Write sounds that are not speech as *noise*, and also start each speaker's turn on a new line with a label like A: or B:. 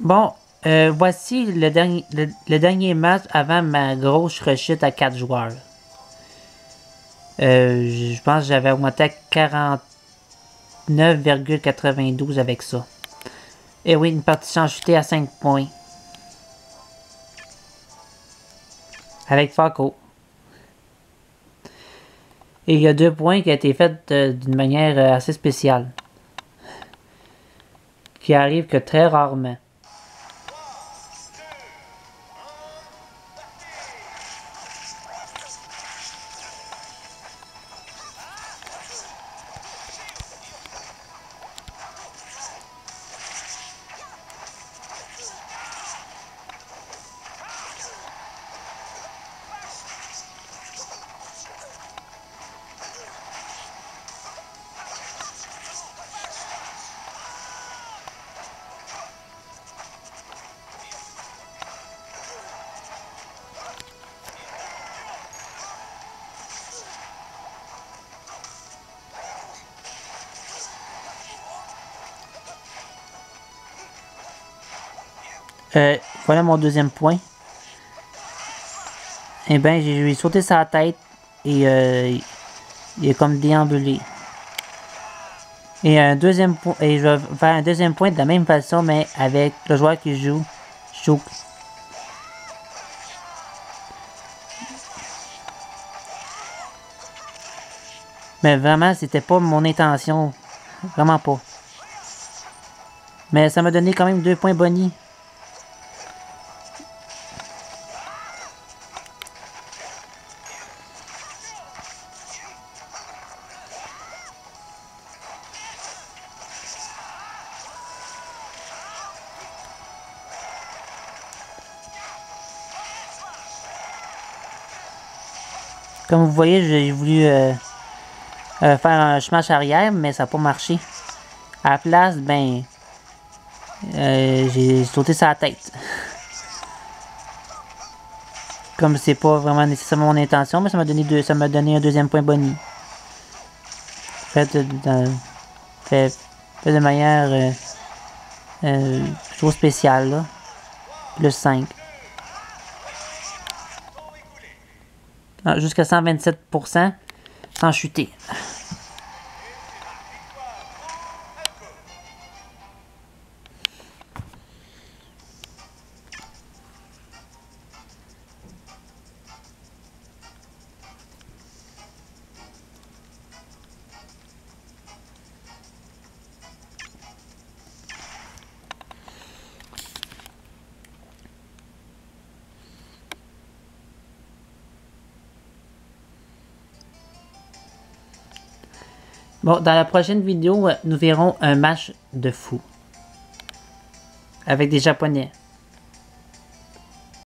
A: Bon, euh, voici le dernier, match avant ma grosse rechute à 4 joueurs. Euh, je pense que j'avais augmenté à 49,92 avec ça. Et oui, une partie sans chuter à 5 points. Avec Faco. Et il y a deux points qui ont été faits euh, d'une manière assez spéciale. Qui arrive que très rarement. Euh, voilà mon deuxième point. Eh ben, j'ai sauté sa tête et euh, il est comme déambulé. Et un deuxième point, et je vais faire un deuxième point de la même façon, mais avec le joueur qui joue, joue. Mais vraiment, c'était pas mon intention. Vraiment pas. Mais ça m'a donné quand même deux points bonnies. Comme vous voyez, j'ai voulu euh, euh, faire un smash arrière, mais ça n'a pas marché. À la place, ben, euh, j'ai sauté sa tête. *laughs* Comme c'est pas vraiment nécessairement mon intention, mais ça m'a donné deux, ça m'a donné un deuxième point boni. Fait fait, de manière chose spéciale là. Plus 5. Jusqu'à 127% sans chuter. Bon, dans la prochaine vidéo, euh, nous verrons un match de fou. Avec des Japonais.